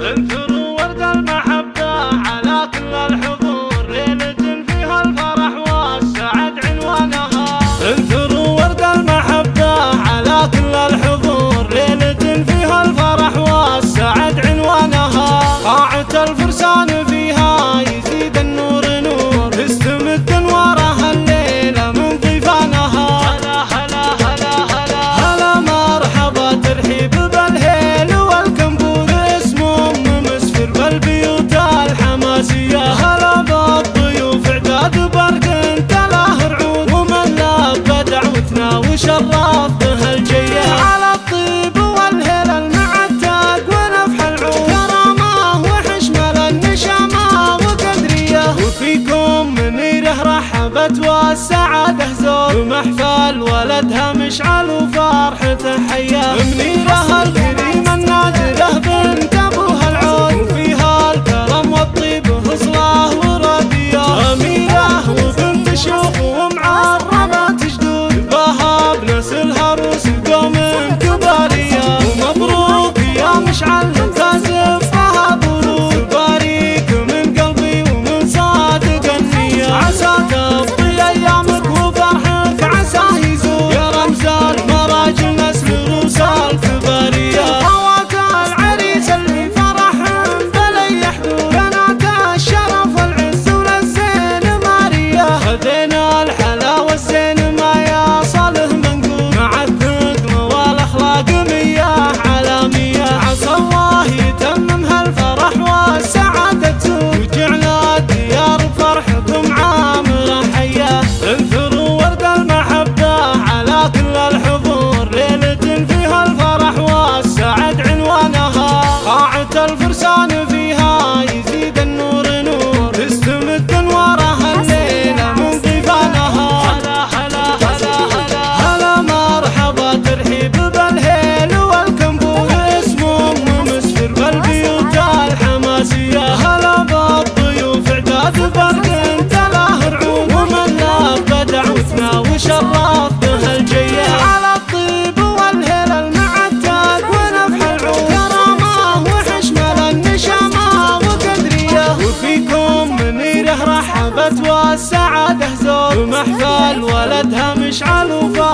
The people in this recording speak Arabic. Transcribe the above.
أنت روح وفرحته حياه منيره الغريم النادره الفتوى السعادة زود ومحفل ولدها مشعل وفاضل.